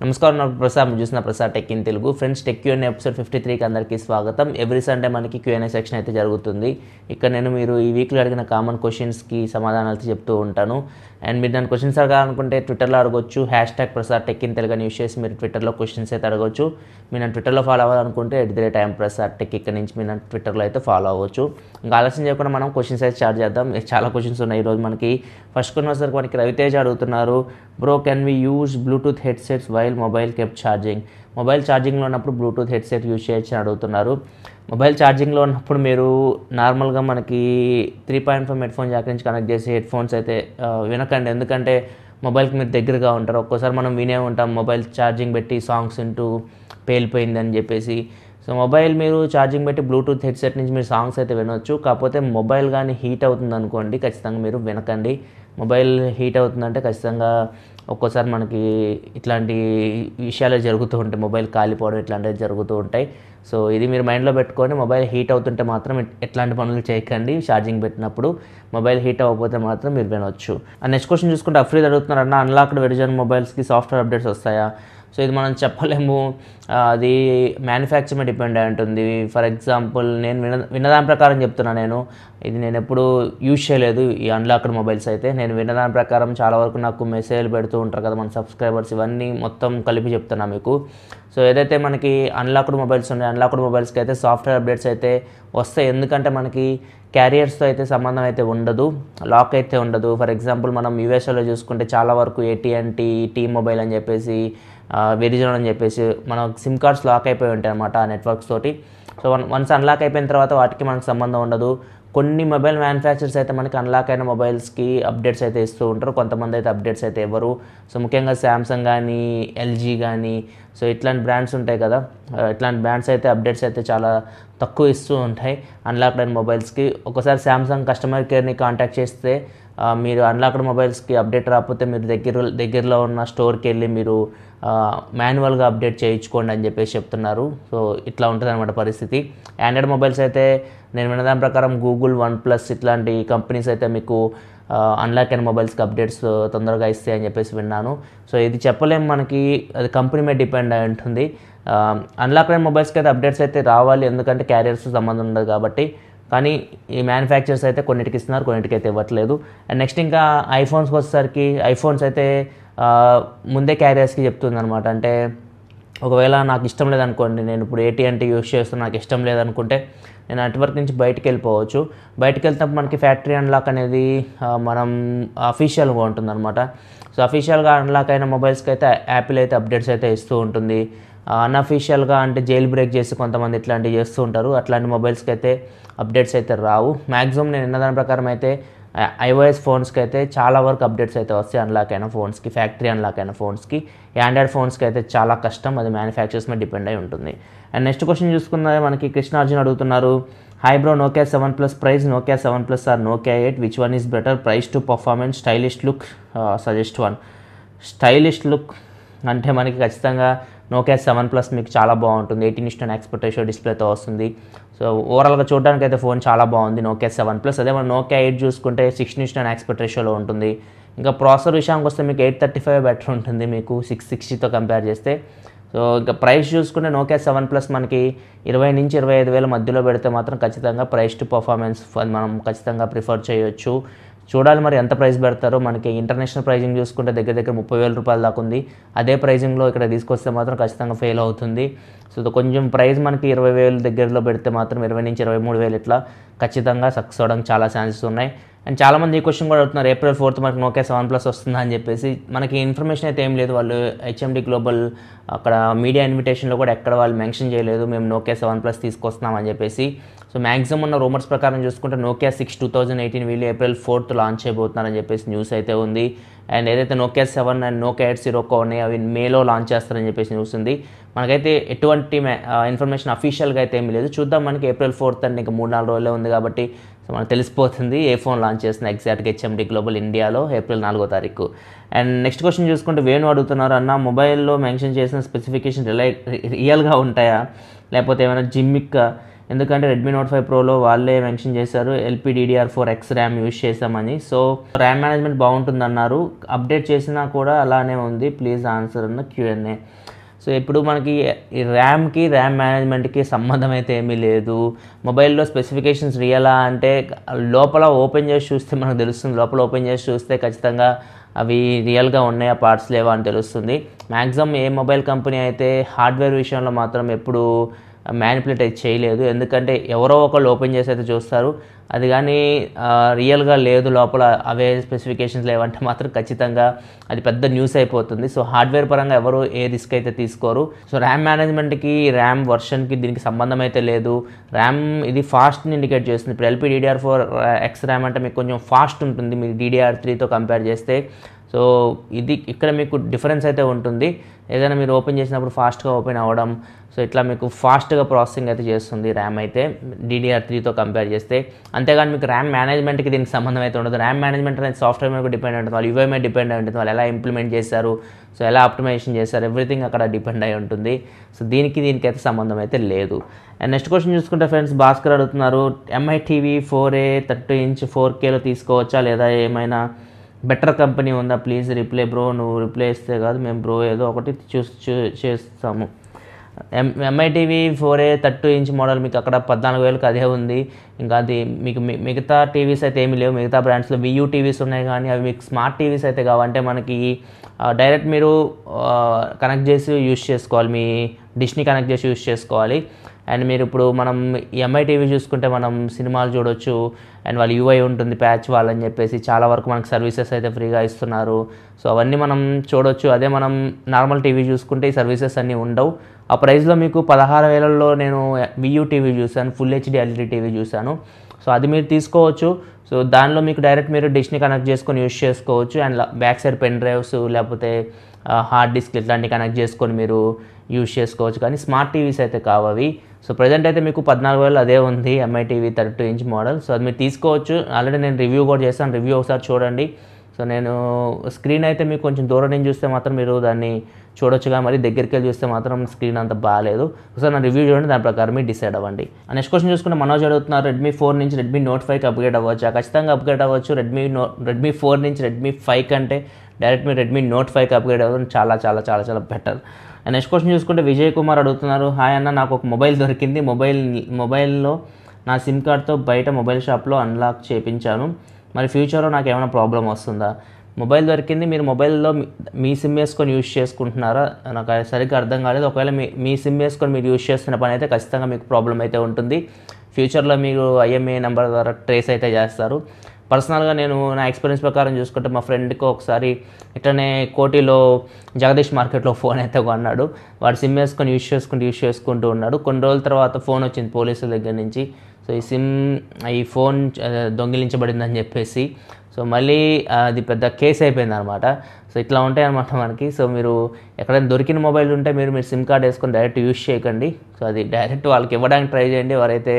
నమస్కారం నా ప్రసాద్ చూసిన Prasad tech in Telugu friends tech QN episode fifty త్రీకి అందరికీ స్వాగతం. ఎవ్రీ సండే మనకి క్యూఎన్ఏ సెక్షన్ అయితే జరుగుతుంది. ఇక్కడ నేను మీరు ఈ వీక్లో అడిగిన కామన్ క్వశ్చన్స్కి సమాధానాలు చెప్తూ ఉంటాను. అండ్ మీరు నన్ను క్వశ్చన్స్ అడగాలనుకుంటే ట్విట్టర్లో అడగొచ్చు. Hash tag Prasad tech in Telugu అని యూస్ చేసి మీరు ట్విట్టర్లో క్వశ్చన్స్ అయితే అడగొచ్చు. మీరు నన్ను ట్విట్టర్లో ఫాలో అవ్వాలనుకుంటే at the rate time Prasad tech ఇక్కడ నుంచి మీరు నన్ను ట్విట్టర్లో అయితే ఫాలో అవ్వచ్చు. ఇంకా ఆలస్యం చేయకుండా మనం క్వశ్చన్స్ అయితే స్టార్ట్ చేద్దాం. చాలా క్వశ్చన్స్ ఉన్నాయి ఈరోజు మనకి. ఫస్ట్ క్వశ్చన్ వచ్చేసరికి మనకి రవితేజ్ అడుగుతున్నారు. Bro can we use Bluetooth headsets while mobile keep charging mobile ఛార్జింగ్లో ఉన్నప్పుడు బ్లూటూత్ హెడ్సెట్ యూజ్ చేయొచ్చు అని అడుగుతున్నారు. మొబైల్ ఛార్జింగ్లో ఉన్నప్పుడు మీరు నార్మల్గా మనకి three point five headphone jack నుంచి కనెక్ట్ చేసి హెడ్ ఫోన్స్ అయితే వినకండి. ఎందుకంటే మొబైల్కి మీరు దగ్గరగా ఉంటారు. ఒక్కోసారి మనం వినే ఉంటాం మొబైల్ ఛార్జింగ్ పెట్టి సాంగ్స్ వింటూ పేలిపోయిందని చెప్పేసి. సో మొబైల్ మీరు ఛార్జింగ్ పెట్టి బ్లూటూత్ హెడ్సెట్ నుంచి మీరు సాంగ్స్ అయితే వినొచ్చు. కాకపోతే మొబైల్ కానీ హీట్ అవుతుంది అనుకోండి ఖచ్చితంగా మీరు వినకండి. మొబైల్ హీట్ అవుతుందంటే ఖచ్చితంగా ఒక్కోసారి మనకి ఇట్లాంటి విషయాలు జరుగుతూ ఉంటాయి. మొబైల్ కాలిపోవడం ఇట్లాంటివి జరుగుతూ ఉంటాయి. సో ఇది మీరు మైండ్లో పెట్టుకొని మొబైల్ హీట్ అవుతుంటే మాత్రం ఎట్లాంటి పనులు చేయకండి. ఛార్జింగ్ పెట్టినప్పుడు మొబైల్ హీట్ అవ్వకపోతే మాత్రం మీరు వినొచ్చు. నెక్స్ట్ క్వశ్చన్ చూసుకుంటే అఫ్రీద్ అడుగుతున్నారు అన్న అన్లాక్డ్ వెర్జన్ మొబైల్స్కి సాఫ్ట్వేర్ అప్డేట్స్ వస్తాయా? సో ఇది మనం చెప్పలేము. అది మ్యానుఫ్యాక్చర్ డిపెండ్ అయి ఉంటుంది. ఫర్ ఎగ్జాంపుల్ నేను విన విన్నదాని ప్రకారం చెప్తున్నా నేను. ఇది నేను ఎప్పుడు యూజ్ చేయలేదు ఈ అన్లాక్డ్ మొబైల్స్ అయితే. నేను విన్నదాని ప్రకారం చాలా వరకు నాకు మెసేజ్లు పెడుతూ ఉంటారు కదా మన సబ్స్క్రైబర్స్ ఇవన్నీ మొత్తం కలిపి చెప్తున్నా మీకు. సో ఏదైతే మనకి అన్లాక్డ్ మొబైల్స్ ఉన్నాయి అన్లాక్డ్ మొబైల్స్కి అయితే సాఫ్ట్వేర్ అప్డేట్స్ అయితే వస్తాయి. ఎందుకంటే మనకి క్యారియర్స్తో అయితే సంబంధం అయితే ఉండదు. లాక్ అయితే ఉండదు. ఫర్ ఎగ్జాంపుల్ మనం యూఎస్ఏలో చూసుకుంటే చాలా వరకు ఏటీఎన్టీ టీ మొబైల్ అని చెప్పేసి వెరిజన్ అని చెప్పేసి మన సిమ్ కార్డ్స్ లాక్ అయిపోయి ఉంటాయి అనమాట ఆ నెట్వర్క్స్ తోటి. సో వన్ వన్స్ అన్లాక్ అయిపోయిన తర్వాత వాటికి మనకు సంబంధం ఉండదు. కొన్ని మొబైల్ మ్యానుఫ్యాక్చర్స్ అయితే మనకి అన్లాక్ అయిన మొబైల్స్కి అప్డేట్స్ అయితే ఇస్తూ ఉంటారు. కొంతమంది అయితే అప్డేట్స్ అయితే ఇవ్వరు. సో ముఖ్యంగా శాంసంగ్ కానీ ఎల్జీ కానీ సో ఇట్లాంటి బ్రాండ్స్ ఉంటాయి కదా. ఇట్లాంటి బ్రాండ్స్ అయితే అప్డేట్స్ అయితే చాలా తక్కువ ఇస్తూ ఉంటాయి అన్లాక్డ్ అయిన మొబైల్స్కి. ఒకసారి శాంసంగ్ కస్టమర్ కేర్ని కాంటాక్ట్ చేస్తే మీరు అన్లాక్డ్ మొబైల్స్కి అప్డేట్ రాకపోతే మీరు దగ్గర దగ్గరలో ఉన్న స్టోర్కి వెళ్ళి మీరు మాన్యువల్గా అప్డేట్ చేయించుకోండి అని చెప్పేసి చెప్తున్నారు. సో ఇట్లా ఉంటుంది అనమాట పరిస్థితి. ఆండ్రాయిడ్ మొబైల్స్ అయితే నేను వినదాని ప్రకారం గూగుల్ వన్ ప్లస్ ఇట్లాంటి కంపెనీస్ అయితే మీకు అన్లాక్ అయిన మొబైల్స్కి అప్డేట్స్ తొందరగా ఇస్తాయి అని చెప్పేసి విన్నాను. సో ఇది చెప్పలేం మనకి అది కంపెనీ మీద డిపెండ్ అయి ఉంటుంది. అన్లాక్ అయిన మొబైల్స్కి అయితే అప్డేట్స్ అయితే రావాలి. ఎందుకంటే క్యారియర్స్ సంబంధం ఉండదు కాబట్టి కానీ ఈ మ్యానుఫ్యాక్చర్స్ అయితే కొన్నిటికి ఇస్తున్నారు కొన్నిటికి అయితే ఇవ్వట్లేదు. అండ్ నెక్స్ట్ ఇంకా ఐఫోన్స్కి వచ్చేసరికి ఐఫోన్స్ అయితే ముందే క్యారియర్స్కి చెప్తుంది అనమాట అంటే ఒకవేళ నాకు ఇష్టం లేదనుకోండి నేను ఇప్పుడు ఏటీఎన్టీ యూస్ చేస్తున్నా నాకు ఇష్టం లేదనుకుంటే నేను నెట్వర్క్ నుంచి బయటకు వెళ్ళిపోవచ్చు. బయటికి వెళ్తే మనకి ఫ్యాక్టరీ అన్లాక్ అనేది మనం అఫీషియల్గా ఉంటుందన్నమాట. సో అఫీషియల్గా అన్లాక్ అయిన మొబైల్స్కి అయితే యాపిల్ అయితే అప్డేట్స్ అయితే ఇస్తూ ఉంటుంది. అన్అఫీషియల్గా అంటే జైల్ బ్రేక్ చేసి కొంతమంది ఇట్లాంటివి చేస్తూ ఉంటారు. అట్లాంటి మొబైల్స్కి అయితే అప్డేట్స్ అయితే రావు. మ్యాక్సిమం నేను విన్నదాని ప్రకారం అయితే ఐఓఎస్ ఫోన్స్కి అయితే చాలా వరకు అప్డేట్స్ అయితే వస్తాయి అన్లాక్ అయిన ఫోన్స్కి ఫ్యాక్టరీ అన్లాక్ అయిన ఫోన్స్కి. ఆండ్రాయిడ్ ఫోన్స్కి అయితే చాలా కష్టం అది మ్యానుఫ్యాక్చర్స్ మీద డిపెండ్ అయి ఉంటుంది. అండ్ నెక్స్ట్ క్వశ్చన్ చూసుకుందా మనకి కృష్ణార్జున్ అడుగుతున్నారు hi bro Nokia seven plus price Nokia seven plus or Nokia eight which one is better price to performance stylish look suggest one stylish look అంటే మనకి ఖచ్చితంగా నోకియా సెవెన్ ప్లస్ మీకు చాలా బాగుంటుంది. Eighteen ఇస్టన్ expect డిస్ప్లేతో వస్తుంది. So ఓవరాల్గా చూడడానికి అయితే ఫోన్ చాలా బాగుంది నోకియా సెవెన్ ప్లస్ అదే మనం నోకియా ఎయిట్ చూసుకుంటే సిక్స్టీన్ ఇస్టన్ ఎక్స్పర్ట్ రేషియోలో ఉంటుంది. ఇంకా ప్రాసెసర్ విషయానికి వస్తే మీకు ఎయిట్ థర్టీ ఫైవ్ బెటర్ ఉంటుంది మీకు సిక్స్ సిక్స్టీతో కంపేర్ చేస్తే. సో ఇంకా ప్రైస్ చూసుకుంటే నోకియా సెవెన్ ప్లస్ మనకి ఇరవై నుంచి ఇరవై ఐదు వేల మధ్యలో పెడితే మాత్రం ఖచ్చితంగా ప్రైస్ టు పర్ఫార్మెన్స్ మనం ఖచ్చితంగా ప్రిఫర్ చేయొచ్చు. చూడాలి మరి ఎంత ప్రైస్ పెడతారో. మనకి ఇంటర్నేషనల్ ప్రైజింగ్ చూసుకుంటే దగ్గర దగ్గర ముప్పై వేల రూపాయల దాకా ఉంది. అదే ప్రైజింగ్లో ఇక్కడ తీసుకొస్తే మాత్రం ఖచ్చితంగా ఫెయిల్ అవుతుంది. సో కొంచెం ప్రైస్ మనకి ఇరవై వేలు దగ్గరలో పెడితే మాత్రం ఇరవై నుంచి ఇరవై మూడు వేలు ఇట్లా ఖచ్చితంగా సక్సెస్ అవడానికి చాలా ఛాన్సెస్ ఉన్నాయి. అండ్ చాలామంది ఈ క్వశ్చన్ కూడా అడుగుతున్నారు ఏప్రిల్ ఫోర్త్ మనకి నోకే సెవెన్ ప్లస్ వస్తుందా? అని చెప్పేసి. మనకి ఇన్ఫర్మేషన్ అయితే ఏం లేదు. వాళ్ళు హెచ్ఎండి గ్లోబల్ అక్కడ మీడియా ఇన్విటేషన్లో కూడా ఎక్కడ వాళ్ళు మెన్షన్ చేయలేదు. మేము నోకే సెవెన్ ప్లస్ తీసుకొస్తున్నాం అని చెప్పేసి. సో మ్యాక్సిమం ఉన్న రూమర్స్ ప్రకారం చూసుకుంటే Nokia six two thousand eighteen వీళ్ళు ఏప్రిల్ ఫోర్త్ లాంచ్ అయిపోతున్నారని చెప్పేసి న్యూస్ అయితే ఉంది. అండ్ ఏదైతే Nokia seven and Nokia eight Sirocco ఉన్నాయి అవి మేలో లాంచ్ చేస్తారని చెప్పేసి న్యూస్ ఉంది. మనకైతే ఎటువంటి ఇన్ఫర్మేషన్ అఫీషియల్గా అయితే ఏమీ లేదు. చూద్దాం మనకి ఏప్రిల్ ఫోర్త్ అండ్ ఇంకా మూడు నాలుగు రోజులే ఉంది కాబట్టి సో మనకు తెలిసిపోతుంది ఏ ఫోన్ లాంచ్ చేస్తుంది ఎగ్జాక్ట్గా హెచ్ఎండి గ్లోబల్ ఇండియాలో ఏప్రిల్ నాలుగో తారీఖు. అండ్ నెక్స్ట్ క్వశ్చన్ చూసుకుంటే వేణు అడుగుతున్నారు అన్న మొబైల్లో మెన్షన్ చేసిన స్పెసిఫికేషన్ రిలై రియల్గా ఉంటాయా? లేకపోతే ఏమైనా జిమ్మిక్ ఎందుకంటే రెడ్మీ నోట్ ఫైవ్ ప్రోలో వాళ్ళే మెన్షన్ చేశారు LPDDR four X RAM use చేసామని సో ర్యామ్ మేనేజ్మెంట్ బాగుంటుందన్నారు. అప్డేట్ చేసినా కూడా అలానే ఉంది. ప్లీజ్ ఆన్సర్ అన్న క్యూఎన్ఏ సో ఇప్పుడు మనకి ఈ ర్యామ్కి ర్యామ్ మేనేజ్మెంట్కి సంబంధం అయితే ఏమీ లేదు. మొబైల్లో స్పెసిఫికేషన్స్ రియలా అంటే లోపల ఓపెన్ చేసి చూస్తే మనకు తెలుస్తుంది. లోపల ఓపెన్ చేసి చూస్తే ఖచ్చితంగా అవి రియల్గా ఉన్నాయా పార్ట్స్ లేవా అని తెలుస్తుంది. మ్యాక్సిమం ఏ మొబైల్ కంపెనీ అయితే హార్డ్వేర్ విషయంలో మాత్రం ఎప్పుడు మ్యానిపులేట్ అయితే చేయలేదు. ఎందుకంటే ఎవరో ఒకళ్ళు ఓపెన్ చేసి అయితే చూస్తారు. అది కానీ రియల్గా లేదు లోపల అవే స్పెసిఫికేషన్స్ లేవంటే మాత్రం ఖచ్చితంగా అది పెద్ద న్యూస్ అయిపోతుంది. సో హార్డ్వేర్ పరంగా ఎవరు ఏ రిస్క్ అయితే తీసుకోరు. సో ర్యామ్ మేనేజ్మెంట్కి ర్యామ్ వర్షన్కి దీనికి సంబంధం అయితే లేదు. ర్యామ్ ఇది ఫాస్ట్ని ఇండికేట్ చేస్తుంది. ఇప్పుడు LP DDR four X RAM అంటే మీకు కొంచెం ఫాస్ట్ ఉంటుంది. మీరు డీడీఆర్ త్రీతో కంపేర్ చేస్తే సో ఇది ఇక్కడ మీకు డిఫరెన్స్ అయితే ఉంటుంది. ఏదైనా మీరు ఓపెన్ చేసినప్పుడు ఫాస్ట్గా ఓపెన్ అవ్వడం సో ఇట్లా మీకు ఫాస్ట్గా ప్రాసెసింగ్ అయితే చేస్తుంది ర్యామ్ అయితే డీడీఆర్ త్రీతో కంపేర్ చేస్తే. అంతేగాని మీకు ర్యామ్ మేనేజ్మెంట్కి దీనికి సంబంధం అయితే ఉండదు. ర్యామ్ మేనేజ్మెంట్ అనేది సాఫ్ట్వేర్ మీద డిపెండ్ ఉంటుంది వాళ్ళు యూఐ మీద డిపెండ్ అయి ఉంటుంది వాళ్ళు ఎలా ఇంప్లిమెంట్ చేశారు సో ఎలా ఆప్టిమైజేషన్ చేశారు ఎవ్రీథింగ్ అక్కడ డిపెండ్ అయి ఉంటుంది. సో దీనికి దీనికి అయితే సంబంధం అయితే లేదు. అండ్ నెక్స్ట్ క్వశ్చన్ చూసుకుంటే ఫ్రెండ్స్ భాస్కర్ అడుగుతున్నారు MI TV four A thirty inch four Khelo తీసుకోవచ్చా లేదా ఏమైనా బెటర్ కంపెనీ ఉందా? ప్లీజ్ రిప్లై బ్రో నువ్వు రిప్లై ఇస్తే కాదు మేము బ్రో ఏదో ఒకటి చూస్ చేస్తాము. M MI TV four A thirty inch model మీకు అక్కడ పద్నాలుగు వేలకు అదే ఉంది. ఇంకా అది మీకు మి- మిగతా టీవీస్ అయితే ఏమీ లేవు. మిగతా బ్రాండ్స్లో వియూ టీవీస్ ఉన్నాయి కానీ అవి మీకు స్మార్ట్ టీవీస్ అయితే కావంటే మనకి డైరెక్ట్ మీరు కనెక్ట్ చేసి యూస్ చేసుకోవాలి. మీ డిష్ని కనెక్ట్ చేసి యూస్ చేసుకోవాలి. అండ్ మీరు ఇప్పుడు మనం ఎంఐ టీవీ చూసుకుంటే మనం సినిమాలు చూడొచ్చు. అండ్ వాళ్ళు యూఐ ఉంటుంది ప్యాచ్ వాళ్ళని చెప్పేసి చాలా వరకు మనకు సర్వీసెస్ అయితే ఫ్రీగా ఇస్తున్నారు. సో అవన్నీ మనం చూడొచ్చు. అదే మనం నార్మల్ టీవీ చూసుకుంటే ఈ సర్వీసెస్ అన్నీ ఉండవు. ఆ ప్రైస్లో మీకు పదహారు వేలల్లో నేను వియూ టీవీ చూశాను ఫుల్ హెచ్డి ఎల్ఈడి టీవీ చూశాను. సో అది మీరు తీసుకోవచ్చు. సో దానిలో మీకు డైరెక్ట్ మీరు డిష్ని కనెక్ట్ చేసుకొని యూస్ చేసుకోవచ్చు. And back side pen drives లేకపోతే హార్డ్ డిస్క్ ఇట్లాంటివి కనెక్ట్ చేసుకొని మీరు యూస్ చేసుకోవచ్చు. కానీ స్మార్ట్ టీవీస్ అయితే కావవి సో ప్రజెంట్ అయితే మీకు పద్నాలుగు వేలు అదే ఉంది MI TV thirty two inch model so అది మీరు తీసుకోవచ్చు. ఆల్రెడీ నేను రివ్యూ కూడా చేస్తాను రివ్యూ ఒకసారి చూడండి. సో నేను స్క్రీన్ అయితే మీకు కొంచెం దూరం నుంచి చూస్తే మాత్రం మీరు దాన్ని చూడొచ్చుగా మరి దగ్గరికి వెళ్ళి చూస్తే మాత్రం స్క్రీన్ అంత బాగాలేదు ఒకసారి నా రివ్యూ చూడండి. దాని ప్రకారం మీరు డిసైడ్ అవ్వండి. నెక్స్ట్ క్వశ్చన్ చూసుకుంటే మనోజ్ అడుగుతున్నారు రెడ్మీ ఫోర్ నుంచి రెడ్మీ నోట్ ఫైవ్కి అప్గ్రేడ్ అవ్వచ్చు? ఖచ్చితంగా అప్గ్రేడ్ అవ్వచ్చు. రెడ్మీ నో రెడ్మీ ఫోర్ నుంచి రెడ్మీ ఫైవ్ కంటే డైరెక్ట్ మీరు రెడ్మీ నోట్ ఫైవ్కి అప్గ్రేడ్ అవ్వడం చాలా చాలా చాలా చాలా బెటర్ నెక్స్ట్ క్వశ్చన్ చూసుకుంటే విజయ్ కుమార్ అడుగుతున్నారు హాయ్ అన్న నాకు ఒక మొబైల్ దొరికింది. మొబైల్ మొబైల్లో నా సిమ్ కార్డ్తో బయట మొబైల్ షాప్లో అన్లాక్ చేయించాను. మరి ఫ్యూచర్లో నాకు ఏమైనా ప్రాబ్లం వస్తుందా? మొబైల్ దొరికింది. మీరు మొబైల్లో మీ- సిమ్ వేసుకొని యూస్ చేసుకుంటున్నారా? నాకు సరిగ్గా అర్థం కాలేదు. ఒకవేళ మీ మీ సిమ్ వేసుకొని మీరు యూస్ చేస్తున్న పని అయితే ఖచ్చితంగా మీకు ప్రాబ్లం అయితే ఉంటుంది. ఫ్యూచర్లో మీరు ఐఎంఏ నెంబర్ ద్వారా ట్రేస్ అయితే చేస్తారు. పర్సనల్గా నేను నా ఎక్స్పీరియన్స్ ప్రకారం చూసుకుంటే మా ఫ్రెండ్కి ఒకసారి ఇట్లనే కోటిలో జగదీష్ మార్కెట్లో ఫోన్ అయితే కొన్నాడు. వాడు సిమ్ వేసుకొని యూస్ చేసుకుంటూ యూస్ చేసుకుంటూ ఉన్నాడు. కొన్ని రోజుల తర్వాత ఫోన్ వచ్చింది పోలీసుల దగ్గర నుంచి. సో ఈ సిమ్ ఈ ఫోన్ దొంగిలించబడిందని చెప్పేసి సో మళ్ళీ అది పెద్ద కేసు అయిపోయింది అనమాట సో ఇట్లా ఉంటాయి అనమాట మనకి. సో మీరు ఎక్కడైనా దొరికిన మొబైల్ ఉంటే మీరు మీరు సిమ్ కార్డ్ వేసుకొని డైరెక్ట్ యూస్ చేయకండి. సో అది డైరెక్ట్ వాళ్ళకి ఇవ్వడానికి ట్రై చేయండి. ఎవరైతే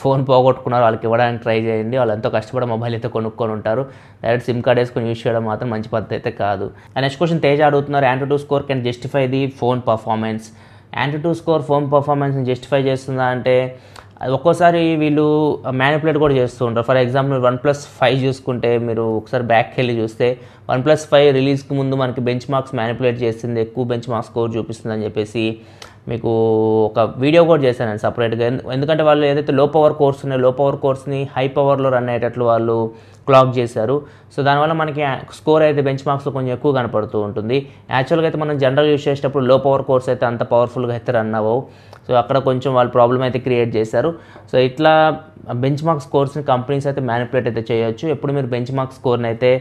ఫోన్ పోగొట్టుకున్నారో వాళ్ళకి ఇవ్వడానికి ట్రై చేయండి. వాళ్ళు ఎంతో కష్టపడి మొబైల్ అయితే కొనుక్కొని ఉంటారు. డైరెక్ట్ సిమ్ కార్డ్ వేసుకొని యూస్ చేయడం మాత్రం మంచి పద్ధతి అయితే కాదు. అండ్ నెక్స్ట్ క్వశ్చన్ తేజ అడుగుతున్నారు AnTuTu score can justify the phone performance AnTuTu score phone పర్ఫార్మెన్స్ని justify చేస్తుందా అంటే ఒక్కోసారి వీళ్ళు మ్యానిపులేట్ కూడా చేస్తూ ఉంటారు. For example one plus five చూసుకుంటే మీరు ఒకసారి బ్యాక్కి వెళ్ళి చూస్తే వన్ ప్లస్ ఫైవ్ రిలీజ్కి ముందు మనకి బెంచ్ మార్క్స్ మ్యానిపులేట్ చేసింది ఎక్కువ బెంచ్ మార్క్స్ స్కోర్ చూపిస్తుంది అని చెప్పేసి మీకు ఒక వీడియో కూడా చేశాను సపరేట్గా ఎందుకంటే వాళ్ళు ఏదైతే లో పవర్ కోర్స్ ఉన్నాయో లో పవర్ కోర్స్ని హై పవర్లో రన్ అయ్యేటట్లు వాళ్ళు క్లాక్ చేశారు. సో దానివల్ల మనకి స్కోర్ అయితే బెంచ్ మార్క్స్లో కొంచెం ఎక్కువ కనపడుతూ ఉంటుంది. యాక్చువల్గా అయితే మనం జనరల్ యూస్ చేసేటప్పుడు లో పవర్ కోర్స్ అయితే అంత పవర్ఫుల్గా అయితే రన్ అవ్వవు. సో అక్కడ కొంచెం వాళ్ళు ప్రాబ్లం అయితే క్రియేట్ చేశారు. సో ఇట్లా బెంచ్ మార్క్ స్కోర్స్ని కంపెనీస్ అయితే మ్యానిపులేట్ అయితే చేయొచ్చు. ఎప్పుడు మీరు బెంచ్ మార్క్ స్కోర్ని అయితే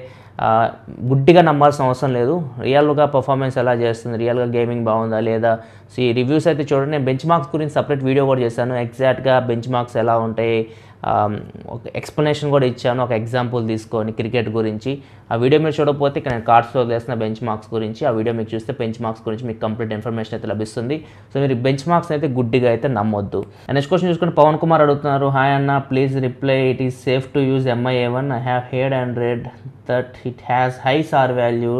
గుడ్డిగా నమ్మాల్సిన అవసరం లేదు. రియల్గా పర్ఫార్మెన్స్ ఎలా చేస్తుంది? రియల్గా గేమింగ్ బాగుందా? లేదా? సో ఈ రివ్యూస్ అయితే చూడండి. నేను బెంచ్ మార్క్స్ గురించి సపరేట్ వీడియో కూడా చేశాను. ఎగ్జాక్ట్గా బెంచ్ మార్క్స్ ఎలా ఉంటాయి? ఒక ఎక్స్ప్లెనేషన్ కూడా ఇచ్చాను ఒక ఎగ్జాంపుల్ తీసుకొని క్రికెట్ గురించి. ఆ వీడియో మీరు చూడకపోతే ఇక్కడ నేను కార్డ్స్లో వేసిన బెంచ్ మార్క్స్ గురించి ఆ వీడియో మీకు చూస్తే బెంచ్ మార్క్స్ గురించి మీకు కంప్లీట్ ఇన్ఫర్మేషన్ అయితే లభిస్తుంది. సో మీరు బెంచ్ మార్క్స్ అయితే గుడ్డిగా అయితే నమ్మొద్దు. నెక్స్ట్ క్వశ్చన్ చూసుకుంటే పవన్ కుమార్ అడుగుతున్నారు హాయ్ అన్న please reply it is safe to use Mi A one I have heard and read that it has high SAR value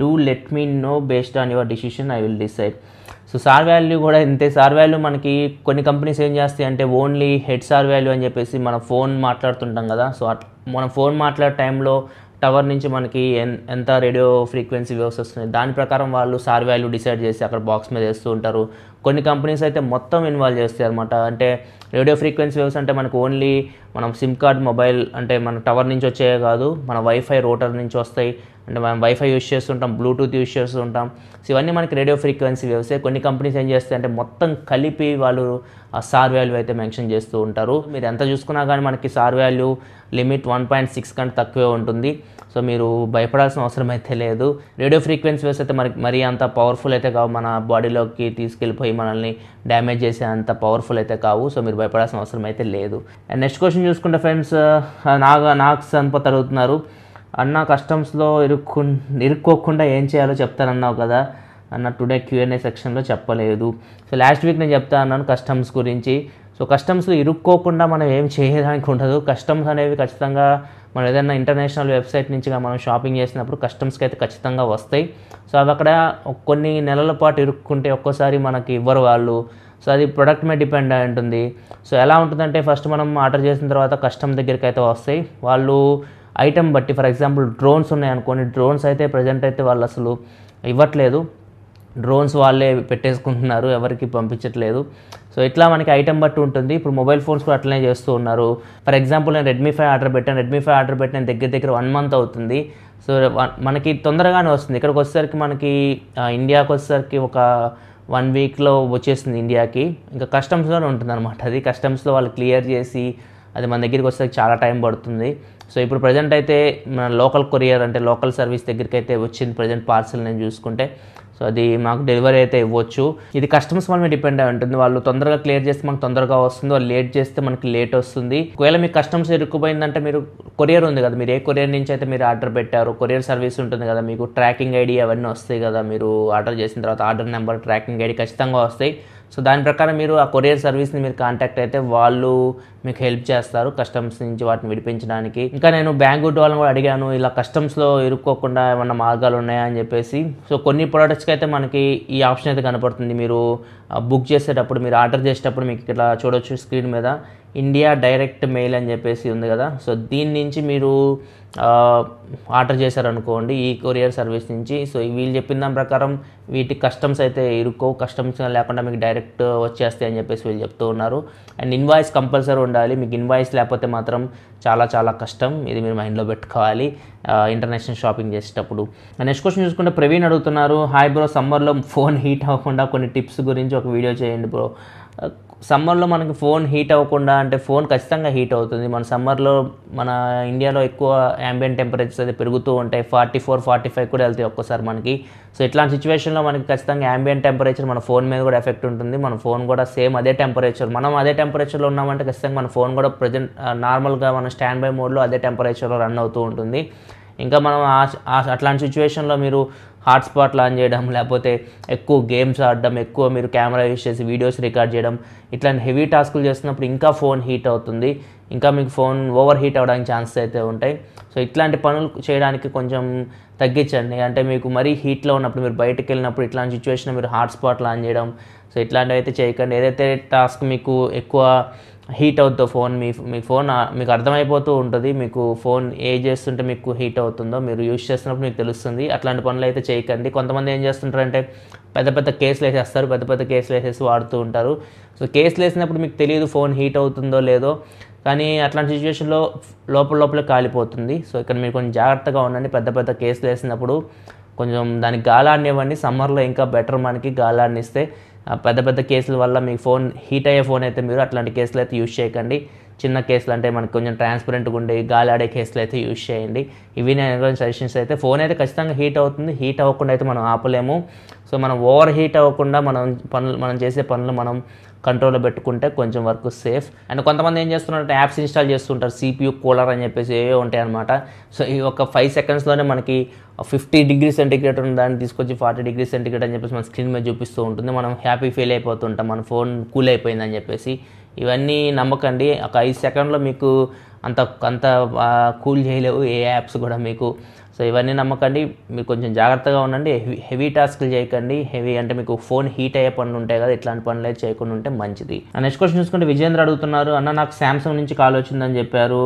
do let me know based on your decision I will decide so SAR value కూడా ఇంతే. Sir value మనకి కొన్ని companies ఏం చేస్తాయి అంటే only head sir value అని చెప్పేసి మన ఫోన్ మాట్లాడుతుంటాం కదా. సో అట్ మనం ఫోన్ మాట్లాడే టైంలో టవర్ నుంచి మనకి ఎన్ ఎంత రేడియో ఫ్రీక్వెన్సీ వేవ్స్ వస్తున్నాయి. దాని ప్రకారం వాళ్ళు సార్ వాల్యూ డిసైడ్ చేసి అక్కడ బాక్స్ మీద వేస్తూ ఉంటారు. కొన్ని కంపెనీస్ అయితే మొత్తం ఇన్వాల్వ్ చేస్తాయి అనమాట అంటే రేడియో ఫ్రీక్వెన్సీ వేవ్స్ అంటే మనకు ఓన్లీ మనం సిమ్ కార్డ్ మొబైల్ అంటే మన టవర్ నుంచి వచ్చే కాదు మన వైఫై రోటర్ నుంచి వస్తాయి. అంటే మనం వైఫై యూస్ చేస్తుంటాం బ్లూటూత్ యూస్ చేస్తుంటాం. సో ఇవన్నీ మనకి రేడియో ఫ్రీక్వెన్సీ వేవ్సే. కొన్ని కంపెనీస్ ఏం చేస్తాయి అంటే మొత్తం కలిపి వాళ్ళు ఆ సార్ వాల్యూ అయితే మెన్షన్ చేస్తూ ఉంటారు. మీరు ఎంత చూసుకున్నా కానీ మనకి SAR value limit one point six కంటే తక్కువే ఉంటుంది. సో మీరు భయపడాల్సిన అవసరం అయితే లేదు. రేడియో ఫ్రీక్వెన్సీ వేవ్స్ అయితే మరి మరీ అంత పవర్ఫుల్ అయితే కావు మన బాడీలోకి తీసుకెళ్ళిపోయి. మనల్ని డ్యామేజ్ చేసే అంత పవర్ఫుల్ అయితే కావు. సో మీరు భయపడాల్సిన అవసరం అయితే లేదు. అండ్ నెక్స్ట్ క్వశ్చన్ చూసుకుంటే ఫ్రెండ్స్ నాగా నాకు సంపత్ అడుగుతున్నారు. అన్న కస్టమ్స్లో ఇరుక్కు ఇరుక్కోకుండా ఏం చేయాలో చెప్తానన్నావు కదా. అన్న టుడే క్యూఎన్ఏ సెక్షన్లో చెప్పలేదు. సో లాస్ట్ వీక్ నేను చెప్తా అన్నాను కస్టమ్స్ గురించి. సో కస్టమ్స్లో ఇరుక్కోకుండా మనం ఏం చేయడానికి ఉండదు. కస్టమ్స్ అనేవి ఖచ్చితంగా మనం ఏదైనా ఇంటర్నేషనల్ వెబ్సైట్ నుంచి మనం షాపింగ్ చేసినప్పుడు కస్టమ్స్కి అయితే ఖచ్చితంగా వస్తాయి. సో అవి అక్కడ కొన్ని నెలల పాటు ఇరుక్కుంటే ఒక్కోసారి మనకి ఇవ్వరు వాళ్ళు. సో అది ప్రొడక్ట్ మీద డిపెండ్ అయి ఉంటుంది. సో ఎలా ఉంటుందంటే ఫస్ట్ మనం ఆర్డర్ చేసిన తర్వాత కస్టమ్ దగ్గరికి అయితే వస్తాయి. వాళ్ళు ఐటమ్ బట్టి ఫర్ ఎగ్జాంపుల్ డ్రోన్స్ ఉన్నాయనుకోండి డ్రోన్స్ అయితే ప్రజెంట్ అయితే వాళ్ళు అసలు ఇవ్వట్లేదు. డ్రోన్స్ వాళ్ళే పెట్టేసుకుంటున్నారు. ఎవరికి పంపించట్లేదు. సో ఇట్లా మనకి ఐటమ్ బట్టి ఉంటుంది. ఇప్పుడు మొబైల్ ఫోన్స్ కూడా అట్లనే చేస్తూ ఉన్నారు. ఫర్ ఎగ్జాంపుల్ నేను రెడ్మీ ఫైవ్ ఆర్డర్ పెట్టాను. రెడ్మీ ఫైవ్ ఆర్డర్ పెట్టిన దగ్గర దగ్గర వన్ మంత్ అవుతుంది. సో మనకి తొందరగానే వస్తుంది. ఇక్కడికి వచ్చేసరికి మనకి ఇండియాకి వచ్చేసరికి ఒక వన్ వీక్లో వచ్చేసింది ఇండియాకి ఇంకా కస్టమ్స్లోనే ఉంటుంది అనమాట అది కస్టమ్స్లో వాళ్ళు క్లియర్ చేసి అది మన దగ్గరికి వచ్చేసరికి చాలా టైం పడుతుంది. సో ఇప్పుడు ప్రజెంట్ అయితే మన లోకల్ కొరియర్ అంటే లోకల్ సర్వీస్ దగ్గరికి అయితే వచ్చింది ప్రజెంట్ పార్సల్ నేను చూసుకుంటే. సో అది మాకు డెలివరీ అయితే ఇవ్వచ్చు. ఇది కస్టమర్స్ వాళ్ళ మీద డిపెండ్ అయి ఉంటుంది. వాళ్ళు తొందరగా క్లియర్ చేస్తే మనకు తొందరగా వస్తుంది. వాళ్ళు లేట్ చేస్తే మనకి లేట్ వస్తుంది. ఒకవేళ మీకు కస్టమర్స్ ఇరుక్కుపోయిందంటే మీరు కొరియర్ ఉంది కదా. మీరు ఏ కొరియర్ నుంచి అయితే మీరు ఆర్డర్ పెట్టారు కొరియర్ సర్వీస్ ఉంటుంది కదా. మీకు ట్రాకింగ్ ఐడి అవన్నీ వస్తాయి కదా. మీరు ఆర్డర్ చేసిన తర్వాత ఆర్డర్ నెంబర్ ట్రాకింగ్ ఐడి ఖచ్చితంగా వస్తాయి. సో దాని ప్రకారం మీరు ఆ కొరియర్ సర్వీస్ని మీరు కాంటాక్ట్ అయితే వాళ్ళు మీకు హెల్ప్ చేస్తారు కస్టమ్స్ నుంచి వాటిని విడిపించడానికి. ఇంకా నేను బ్యాంకుడ్ వాళ్ళని కూడా అడిగాను ఇలా కస్టమ్స్లో ఇరుక్కోకుండా ఏమన్నా మార్గాలు ఉన్నాయా అని చెప్పేసి. సో కొన్ని ప్రోడక్ట్స్కి అయితే మనకి ఈ ఆప్షన్ అయితే కనపడుతుంది. మీరు బుక్ చేసేటప్పుడు మీరు ఆర్డర్ చేసేటప్పుడు మీకు ఇట్లా చూడొచ్చు స్క్రీన్ మీద. ఇండియా డైరెక్ట్ మెయిల్ అని చెప్పేసి ఉంది కదా. సో దీని నుంచి మీరు ఆర్డర్ చేశారనుకోండి ఈ కొరియర్ సర్వీస్ నుంచి. సో వీళ్ళు చెప్పిన దాని ప్రకారం వీటి కస్టమ్స్ అయితే ఇరుక్కో కస్టమ్స్ లేకుండా మీకు డైరెక్ట్ వచ్చేస్తాయి అని చెప్పేసి వీళ్ళు చెప్తూ ఉన్నారు. అండ్ ఇన్వాయిస్ కంపల్సరీ ఉండాలి. మీకు ఇన్వాయిస్ లేకపోతే మాత్రం చాలా చాలా కష్టం. ఇది మీరు మైండ్లో పెట్టుకోవాలి ఇంటర్నేషనల్ షాపింగ్ చేసేటప్పుడు. నెక్స్ట్ క్వశ్చన్ చూసుకుంటే ప్రవీణ్ అడుగుతున్నారు హాయ్ బ్రో సమ్మర్లో ఫోన్ హీట్ అవ్వకుండా కొన్ని టిప్స్ గురించి ఒక వీడియో చేయండి బ్రో సమ్మర్లో మనకి ఫోన్ హీట్ అవ్వకుండా అంటే ఫోన్ ఖచ్చితంగా హీట్ అవుతుంది. మన సమ్మర్లో మన ఇండియాలో ఎక్కువ యాంబియన్ టెంపరేచర్స్ అయితే పెరుగుతూ ఉంటాయి. ఫార్టీ ఫోర్ ఫార్టీ ఫైవ్ కూడా వెళ్తాయి ఒక్కోసారి మనకి. సో ఇట్లాంటి సిచ్యువేషన్లో మనకి ఖచ్చితంగా యాంబియన్ టెంపరేచర్ మన ఫోన్ మీద కూడా ఎఫెక్ట్ ఉంటుంది. మన ఫోన్ కూడా సేమ్ అదే టెంపరేచర్ మనం అదే టెంపరేచర్లో ఉన్నామంటే ఖచ్చితంగా మన ఫోన్ కూడా ప్రజెంట్ నార్మల్గా మన స్టాండ్ బై మోడ్లో అదే టెంపరేచర్లో రన్ అవుతూ ఉంటుంది. ఇంకా మనం అట్లాంటి సిచ్యువేషన్లో మీరు హాట్స్పాట్ లాన్ చేయడం లేకపోతే ఎక్కువ గేమ్స్ ఆడడం ఎక్కువ మీరు కెమెరా యూస్ చేసి వీడియోస్ రికార్డ్ చేయడం ఇట్లాంటి హెవీ టాస్కులు చేస్తున్నప్పుడు ఇంకా ఫోన్ హీట్ అవుతుంది. ఇంకా మీకు ఫోన్ ఓవర్ హీట్ అవ్వడానికి ఛాన్సెస్ అయితే ఉంటాయి. సో ఇట్లాంటి పనులు చేయడానికి కొంచెం తగ్గించండి. అంటే మీకు మరీ హీట్లో ఉన్నప్పుడు మీరు బయటకు వెళ్ళినప్పుడు ఇట్లాంటి సిచ్యువేషన్ మీరు హాట్స్పాట్ లాన్ చేయడం సో ఇట్లాంటివి అయితే చేయకండి. ఏదైతే టాస్క్ మీకు ఎక్కువ హీట్ అవుతుందో ఫోన్ మీ మీ ఫోన్ మీకు అర్థమైపోతూ ఉంటుంది మీకు ఫోన్ ఏ చేస్తుంటే మీకు హీట్ అవుతుందో మీరు యూజ్ చేస్తున్నప్పుడు మీకు తెలుస్తుంది అట్లాంటి పనులు అయితే చేయకండి. కొంతమంది ఏం చేస్తుంటారంటే పెద్ద పెద్ద కేసులు వేసేస్తారు పెద్ద పెద్ద కేసులు వేసేసి వాడుతూ ఉంటారు. సో కేసులు వేసినప్పుడు మీకు తెలియదు ఫోన్ హీట్ అవుతుందో లేదో కానీ అట్లాంటి సిచ్యువేషన్లో లోపల లోపల కాలిపోతుంది. సో ఇక్కడ మీరు కొంచెం జాగ్రత్తగా ఉండండి. పెద్ద పెద్ద కేసులు వేసినప్పుడు కొంచెం దానికి గాలాడినివ్వండి సమ్మర్లో ఇంకా బెటర్ మనకి గాలాడినిస్తే పెద్ద పెద్ద కేసుల వల్ల మీ ఫోన్ హీట్ అయ్యే ఫోన్ అయితే మీరు అట్లాంటి కేసులు అయితే యూజ్ చేయకండి. చిన్న కేసులు అంటే మనకు కొంచెం ట్రాన్స్పరెంట్గా ఉండే గాలి ఆడే కేసులు అయితే యూజ్ చేయండి. ఇవి నేను సజెషన్స్ అయితే ఫోన్ అయితే ఖచ్చితంగా హీట్ అవుతుంది. హీట్ అవ్వకుండా అయితే మనం ఆపలేము. సో మనం ఓవర్ హీట్ అవ్వకుండా మనం పనులు మనం చేసే పనులు మనం కంట్రోల్లో పెట్టుకుంటే కొంచెం వరకు సేఫ్ అండ్ కొంతమంది ఏం చేస్తున్నారంటే యాప్స్ ఇన్స్టాల్ చేస్తుంటారు సిపియూ కూలర్ అని చెప్పేసి ఏవో ఉంటాయి అనమాట సో ఈ ఒక ఫైవ్ సెకండ్స్లోనే మనకి ఫిఫ్టీ డిగ్రీ సెంటిగ్రేడ్ ఉన్న దాన్ని తీసుకొచ్చి ఫార్టీ డిగ్రీ సెంటిగ్రేడ్ అని చెప్పేసి మన స్క్రీన్ మీద చూపిస్తూ ఉంటుంది. మనం హ్యాపీ ఫీల్ అయిపోతుంటాం మన ఫోన్ కూల్ అయిపోయిందని చెప్పేసి. ఇవన్నీ నమ్మకండి. ఒక ఐదు సెకండ్లో మీకు అంత అంత కూల్ చేయలేవు ఏ యాప్స్ కూడా మీకు. సో ఇవన్నీ నమ్మకండి. మీరు కొంచెం జాగ్రత్తగా ఉండండి. హెవీ హెవీ టాస్క్లు చేయకండి. హెవీ అంటే మీకు ఫోన్ హీట్ అయ్యే పనులు ఉంటాయి కదా ఇట్లాంటి పనులు అయితే చేయకుండా ఉంటే మంచిది. నెక్స్ట్ క్వశ్చన్ చూసుకుంటే విజేంద్ర అడుగుతున్నారు అన్న నాకు శాంసంగ్ నుంచి కాల్ వచ్చిందని చెప్పారు.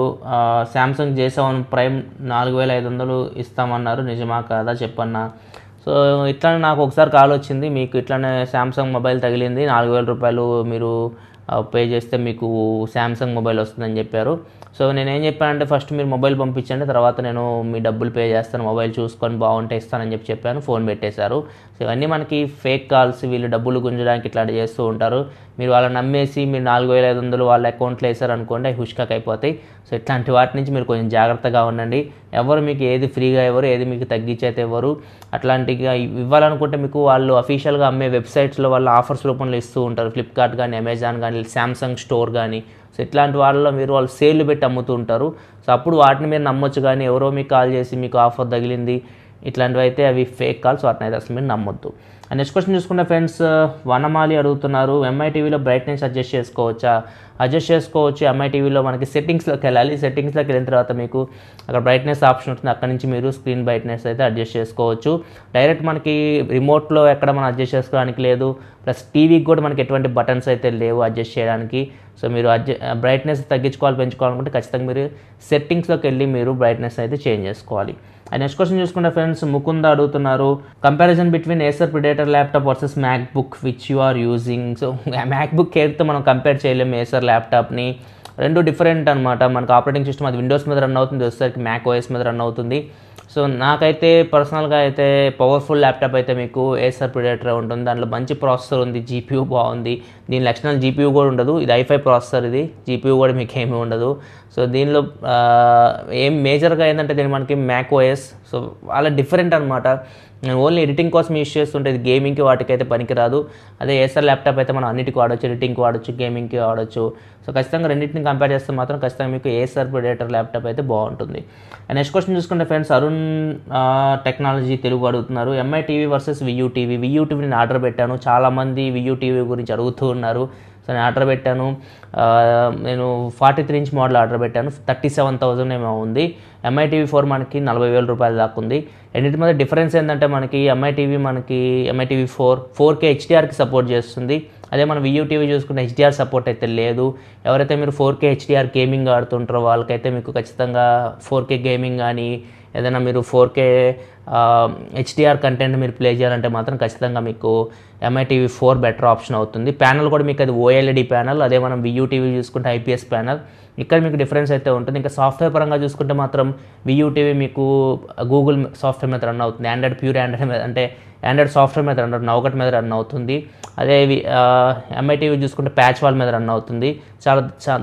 శాంసంగ్ జే సెవెన్ ప్రైమ్ నాలుగు వేల ఐదు వందలు ఇస్తామన్నారు. నిజమా కాదా? చెప్పన్నా. సో ఇట్లానే నాకు ఒకసారి కాల్ వచ్చింది. మీకు ఇట్లానే శాంసంగ్ మొబైల్ తగిలింది. నాలుగు వేల రూపాయలు మీరు పే చేస్తే మీకు శాంసంగ్ మొబైల్ వస్తుందని చెప్పారు. సో నేను ఏం చెప్పానంటే ఫస్ట్ మీరు మొబైల్ పంపించండి తర్వాత నేను మీ డబ్బులు పే చేస్తాను మొబైల్ చూసుకొని బాగుంటే ఇస్తానని చెప్పి చెప్పాను ఫోన్ పెట్టేశారు. సో ఇవన్నీ మనకి ఫేక్ కాల్స్ వీళ్ళు డబ్బులు గుంజడానికి ఇట్లాంటి చేస్తూ ఉంటారు. మీరు వాళ్ళని నమ్మేసి మీరు నాలుగు వేల ఐదు వందలు వాళ్ళ అకౌంట్లో వేసారు అనుకోండి అవి హుష్కాక్ అయిపోతాయి సో ఇట్లాంటి వాటి నుంచి మీరు కొంచెం జాగ్రత్తగా ఉండండి. ఎవరు మీకు ఏది ఫ్రీగా ఇవ్వరు ఏది మీకు తగ్గించైతే ఇవ్వరు. అట్లాంటిగా ఇవ్వాలనుకుంటే మీకు వాళ్ళు అఫీషియల్గా అమ్మే వెబ్సైట్స్లో వాళ్ళు ఆఫర్స్ రూపంలో ఇస్తూ ఉంటారు. ఫ్లిప్కార్ట్ కానీ అమెజాన్ కానీ శాంసంగ్ స్టోర్ కానీ సో ఇట్లాంటి వాళ్ళలో మీరు వాళ్ళు సేల్లు పెట్టి అమ్ముతూ ఉంటారు. సో అప్పుడు వాటిని మీరు నమ్మొచ్చు కానీ ఎవరో మీకు కాల్ చేసి మీకు ఆఫర్ తగిలింది ఇట్లాంటివి అయితే అవి ఫేక్ కాల్స్ వాటిని అయితే అసలు మీరు నమ్మొద్దు. అండ్ నెక్స్ట్ క్వశ్చన్ చూసుకుంటే ఫ్రెండ్స్ వనమాలి uh, అడుగుతున్నారు ఎంఐ టీవీలో బ్రైట్నెస్ అడ్జస్ట్ చేసుకోవచ్చా? అడ్జస్ట్ చేసుకోవచ్చు ఎంఐ టీవీలో మనకి సెట్టింగ్స్లోకి వెళ్ళాలి. సెట్టింగ్స్లోకి వెళ్ళిన తర్వాత మీకు అక్కడ బ్రైట్నెస్ ఆప్షన్ ఉంటుంది. అక్కడ నుంచి మీరు స్క్రీన్ బ్రైట్నెస్ అయితే అడ్జస్ట్ చేసుకోవచ్చు. డైరెక్ట్ మనకి రిమోట్లో ఎక్కడ మనం అడ్జస్ట్ చేసుకోవడానికి లేదు. ప్లస్ టీవీకి కూడా మనకి ఎటువంటి బటన్స్ అయితే లేవు అడ్జస్ట్ చేయడానికి. సో మీరు అడ్జ బ్రైట్నెస్ uh, తగ్గించుకోవాలి పెంచుకోవాలనుకుంటే ఖచ్చితంగా మీరు సెట్టింగ్స్లోకి వెళ్ళి మీరు బ్రైట్నెస్ అయితే చేంజ్ చేసుకోవాలి. నెక్స్ట్ క్వశ్చన్ చూసుకుంటే ఫ్రెండ్స్ ముకుంద అడుగుతున్నారు comparison between Acer Predator laptop versus MacBook which you are using so MacBook కేర్తో మనం కంపేర్ చేయలేము ఏసర్ ల్యాప్టాప్ని రెండు డిఫరెంట్ అనమాట మనకు ఆపరేటింగ్ సిస్టమ్ అది విండోస్ మీద రన్ అవుతుంది వచ్చేసరికి మ్యాక్ ఓఎస్ మీద రన్ అవుతుంది. సో నాకైతే పర్సనల్గా అయితే పవర్ఫుల్ ల్యాప్టాప్ అయితే మీకు ఏసర్ ప్రిడేటర్ ఉంటుంది. దాంట్లో మంచి ప్రాసెసర్ ఉంది జీపీయూ బాగుంది. దీని లక్షణాలు జీపీయూ కూడా ఉండదు. ఇది ఐఫై ప్రాసెసర్ ఇది. జీపీయూ కూడా మీకు ఏమీ ఉండదు. సో దీనిలో ఏం మేజర్గా ఏంటంటే దీని మనకి మ్యాక్ ఓఎస్ సో వాళ్ళ డిఫరెంట్ అనమాట నేను ఓన్లీ ఎడిటింగ్ కోసం యూస్ చేస్తుంటే ఇది గేమింగ్కి వాటికైతే పనికిరాదు. అదే ఏసర్ ల్యాప్టాప్ అయితే మనం అన్నిటికి వాడచ్చు ఎడిటింగ్కి వాడచ్చు గేమింగ్కి వాడచ్చు. సో ఖచ్చితంగా రెండింటిని కంపేర్ చేస్తే మాత్రం ఖచ్చితంగా మీకు ఏసర్ ప్రిడేటర్ ల్యాప్టాప్ అయితే బాగుంటుంది. అండ్ నెక్స్ట్ క్వశ్చన్ చూసుకుంటే ఫ్రెండ్స్ అరుణ్ టెక్నాలజీ తెలుగు అడుగుతున్నారు. Mi TV versus Vu TV Vu TV నేను ఆర్డర్ పెట్టాను. చాలామంది వియూ టీవీ గురించి అడుగుతూ ఉన్నారు. సో నేను ఆర్డర్ పెట్టాను. నేను forty three inch model order పెట్టాను. థర్టీ సెవెన్ థౌజండ్ ఏమో ఉంది. ఎంఐ టీవీ ఫోర్ మనకి నలభై వేల రూపాయలు దాకా ఉంది. రెండింటి మధ్య డిఫరెన్స్ ఏంటంటే మనకి ఎంఐ టీవీ మనకి Mi TV four four K హెచ్డిఆర్కి support చేస్తుంది. అదే మనం వియూ టీవీ చూసుకుంటే హెచ్డిఆర్ సపోర్ట్ అయితే లేదు. ఎవరైతే మీరు ఫోర్ కే హెచ్డిఆర్ గేమింగ్ ఆడుతుంటారో వాళ్ళకైతే మీకు ఖచ్చితంగా ఫోర్ కే గేమింగ్ కానీ ఏదైనా మీరు ఫోర్ కే హెచ్డిఆర్ కంటెంట్ మీరు ప్లే చేయాలంటే మాత్రం ఖచ్చితంగా మీకు Mi TV four better option అవుతుంది. ప్యానల్ కూడా మీకు అది ఓఎల్ఈడి ప్యానల్ అదే మనం వియూటీవీ చూసుకుంటే ఐపీఎస్ ప్యానల్ ఇక్కడ మీకు డిఫరెన్స్ అయితే ఉంటుంది. ఇంకా సాఫ్ట్వేర్ పరంగా చూసుకుంటే మాత్రం వియూటీవీ మీకు గూగుల్ సాఫ్ట్వేర్ మీద రన్ అవుతుంది. ఆండ్రాయిడ్ ప్యూర్ ఆండ్రాయిడ్ మీద అంటే ఆండ్రాయిడ్ సాఫ్ట్వేర్ మీద రన్ నౌకట్ మీద రన్ అవుతుంది. అదే ఎంఐటీవీ చూసుకుంటే ప్యాచ్ వాల్ మీద రన్ అవుతుంది. చాలా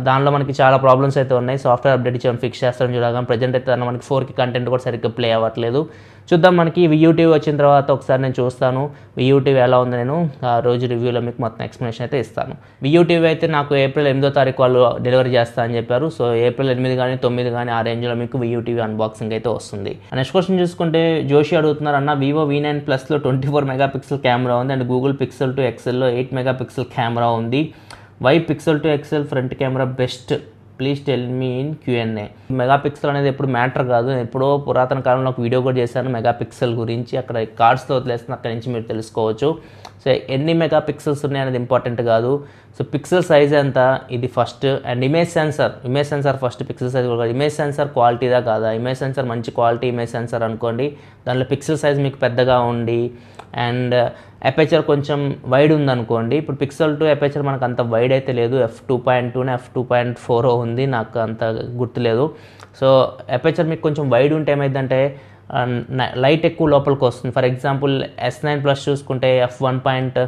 దానిలో మనకి చాలా ప్రాబ్లమ్స్ అయితే ఉన్నాయి. సాఫ్ట్వేర్ అప్డేట్ ఇచ్చాము ఫిక్స్ చేస్తాం చూడగా ప్రజెంట్ అయితే మనకి ఫోర్కి కంటెంట్ కూడా సరిగ్గా ప్లే అవ్వట్లేదు. చూద్దాం మనకి వియూ వచ్చిన తర్వాత ఒకసారి నేను చూస్తాను. వియూటీవీ ఎలా ఉంది నేను ఆ రోజు రివ్యూలో మీకు మొత్తం ఎక్స్ప్లెనేషన్ అయితే ఇస్తాను. వియూటీవీ అయితే నాకు ఏప్రిల్ ఎనిమిదో తారీఖు వాళ్ళు డెలివరీ చేస్తా అని చెప్పారు. సో ఏప్రిల్ ఎనిమిది కానీ తొమ్మిది కానీ ఆ రేంజ్లో మీకు వియూటీవీ అన్బాక్సింగ్ అయితే వస్తుంది. నెక్స్ట్ క్వశ్చన్ చూసుకుంటే జోషి అడుగుతున్నారు అన్న వివో వీ నైన్ ప్లస్లో twenty four megapixel camera ఉంది అండ్ గూగుల్ పిక్సెల్ టు ఎక్సెల్లో ఎయిట్ మెగా పిక్సెల్ కెమెరా ఉంది why Pixel two XL front camera best please tell me in QnA. Megapixel అనేది ఎప్పుడు matter కాదు. ఎప్పుడో పురాతన కాలంలో ఒక వీడియో కూడా చేశాను మెగాపిక్సెల్ గురించి. అక్కడ కార్డ్స్తో వదిలేస్తున్న అక్కడి నుంచి మీరు తెలుసుకోవచ్చు. సో ఎన్ని మెగా పిక్సెల్స్ ఉన్నాయి అనేది ఇంపార్టెంట్ కాదు. సో పిక్సెల్ సైజ్ ఎంత? ఇది first. And image sensor. Image sensor first pixel size కూడా ఇమేజ్ సెన్సార్ క్వాలిటీదా కాదా? ఇమేజ్ సెన్సార్ మంచి క్వాలిటీ ఇమేజ్ సెన్సార్ అనుకోండి. దాంట్లో పిక్సెల్ సైజ్ మీకు పెద్దగా ఉండి అండ్ uh, ఎపేచర్ కొంచెం వైడ్ ఉందనుకోండి. ఇప్పుడు పిక్సెల్ టు ఎపేచర్ మనకు అంత వైడ్ అయితే లేదు. ఎఫ్ టూ పాయింట్ టూనే ఎఫ్ టూ పాయింట్ ఫోర్ ఉంది. నాకు అంత గుర్తులేదు. సో ఎపేచర్ మీకు కొంచెం వైడ్ ఉంటే ఏమైందంటే uh, లైట్ ఎక్కువ లోపలికి వస్తుంది. For example S nine plus చూసుకుంటే ఎఫ్ వన్ పాయింట్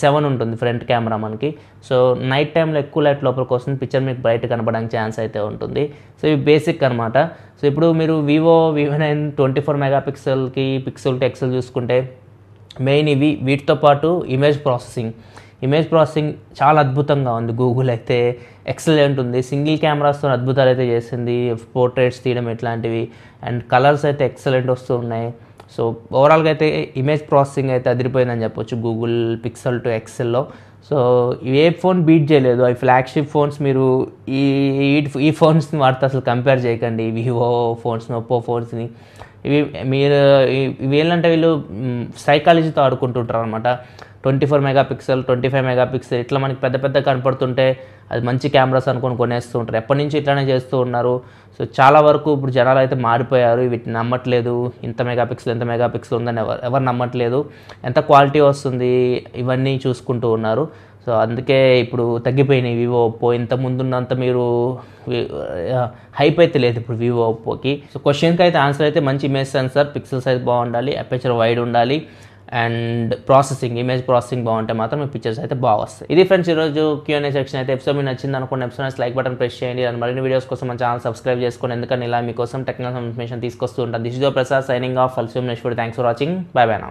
సెవెన్ ఉంటుంది ఫ్రంట్ కెమెరా మనకి. సో నైట్ టైంలో ఎక్కువ లైట్ లోపలికి వస్తుంది. పిక్చర్ మీకు బయట కనపడడానికి ఛాన్స్ అయితే ఉంటుంది. సో ఇవి బేసిక్ అనమాట సో ఇప్పుడు మీరు Vivo Vivo nine twenty four mega పిక్సెల్కి పిక్సెల్ టు ఎక్సెల్ చూసుకుంటే మెయిన్ ఇవి. వీటితో పాటు ఇమేజ్ ప్రాసెసింగ్. ఇమేజ్ ప్రాసెసింగ్ చాలా అద్భుతంగా ఉంది గూగుల్ అయితే. ఎక్సలెంట్ ఉంది సింగిల్ కెమెరాస్తో అద్భుతాలు అయితే చేసింది. పోర్ట్రేట్స్ తీయడం ఇట్లాంటివి. అండ్ కలర్స్ అయితే ఎక్సలెంట్ వస్తూ ఉన్నాయి. సో ఓవరాల్గా అయితే ఇమేజ్ ప్రాసెసింగ్ అయితే అదిరిపోయిందని చెప్పొచ్చు గూగుల్ పిక్సెల్ టు ఎక్సెల్లో సో ఏ ఫోన్ బీట్ చేయలేదు. అవి ఫ్లాగ్షిప్ ఫోన్స్ మీరు ఈ ఈ ఫోన్స్ని వాడితే అసలు కంపేర్ చేయకండి. వివో ఫోన్స్ని ఒప్పో ఫోన్స్ని. ఇవి మీరు ఇవి ఏంటంటే వీళ్ళు సైకాలజీతో ఆడుకుంటుంటారు అనమాట twenty four megapixel twenty five megapixel ఇట్లా మనకి పెద్ద పెద్ద కనపడుతుంటే అది మంచి కెమెరాస్ అనుకొని కొనేస్తూ ఉంటారు ఎప్పటి నుంచి ఇట్లానే చేస్తూ ఉన్నారు. సో చాలా వరకు ఇప్పుడు జనాలు అయితే మారిపోయారు. వీటిని నమ్మట్లేదు. ఇంత మెగా పిక్సెల్ ఎంత మెగా పిక్సెల్ ఉందని ఎవరు ఎవరు నమ్మట్లేదు. ఎంత క్వాలిటీ వస్తుంది ఇవన్నీ చూసుకుంటూ ఉన్నారు. సో అందుకే ఇప్పుడు తగ్గిపోయినాయి వివో ఒప్పో. ఇంత ముందున్నంత మీరు హైప్ అయితే లేదు ఇప్పుడు వివో ఒప్పోకి. సో క్వశ్చన్కి అయితే ఆన్సర్ అయితే మంచి ఇమేజ్ సెన్సర్ పిక్సెల్ సైజ్ బాగుండాలి అపేచర్ వైడ్ ఉండాలి అండ్ ప్రాసెసింగ్ ఇమేజ్ ప్రాసెసింగ్ బాగుంటే మాత్రం మీ పిక్చర్స్ అయితే బాగా వస్తాయి. ఇది ఫ్రెండ్స్ ఈరోజు క్యూఎన్ఏ సెక్షన్ అయితే ఎపిసోడ్. మీకు నచ్చింది అనుకున్న ఎపిసోడ్ లైక్ బటన్ ప్రెస్ చేయండి. అండ్ మరిన్ని వీడియోస్ కోసం మన ఛానల్ సబ్స్క్రైబ్ చేసుకోండి. ఎందుకంటే ఇలా మీకోసం టెక్నాలజీ ఇన్ఫర్మేషన్ తీసుకొస్తూ ఉంటాను. This Prasad signing off అల్సూమ్ next thanks for watching bye bye నా